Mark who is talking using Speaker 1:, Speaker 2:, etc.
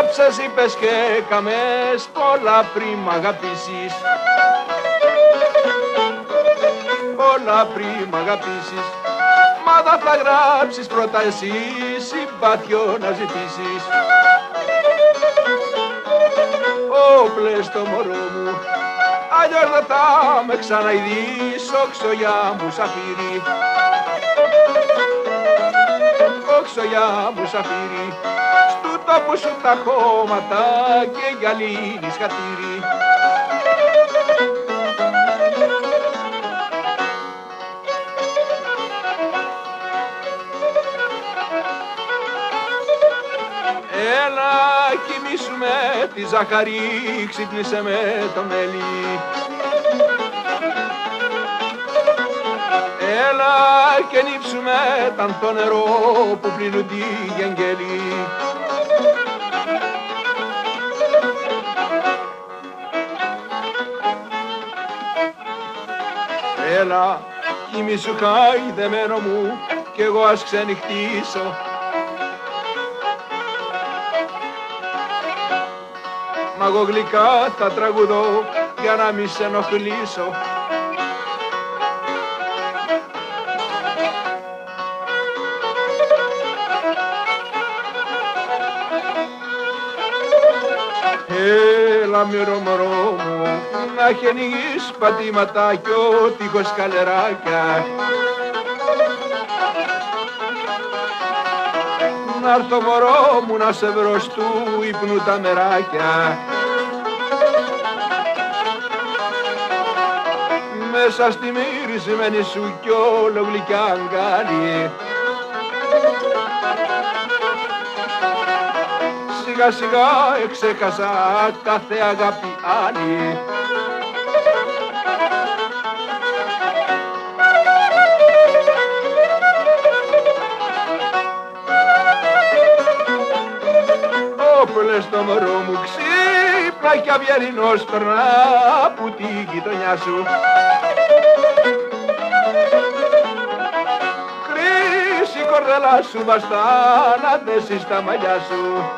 Speaker 1: Πολλές είπες και καμές, πολλά πριν μ' αγαπήσεις. Πολλά πριν μ' αγαπήσεις. Μα δεν θα γράψεις πρώτα εσύ συμπάθειο να ζητήσεις. Όπλες το μωρό μου αλλιώς δεν θα με ξαναειδείς οξογιά μου σαφύρι. Οξογιά μου σαφύρι στου τόπου σου τα χώματα και γυαλίνεις χατήρι Έλα κοιμήσουμε τη ζαχαρή, ξύπνησε με το μέλι. Έλα και νύψουμε ταν το νερό που πλύνουν τη γεγγέλη. Έλα κοιμήσου χαϊδεμένο μου κι εγώ ας ξενυχτήσω. Μα εγώ γλυκά θα τραγουδώ για να μη σε ενοχλήσω. Έλα μυρό μωρό μου να έχει πατήματα κι ο τείχος καλεράκια. Να έρθω μωρό μου να σε βρω στου ύπνου τα μεράκια. Μέσα στη μυρισμένη σου κι όλο γλυκιά αγκάλι σιγά σιγά εξέχασα κάθε αγάπη άλλη όπλες το μωρό μου ξύπνα κι αυγερινός περνά από την γειτονιά σου. Κρίση κορδελά σου βαστά να δέσεις τα μαλλιά σου.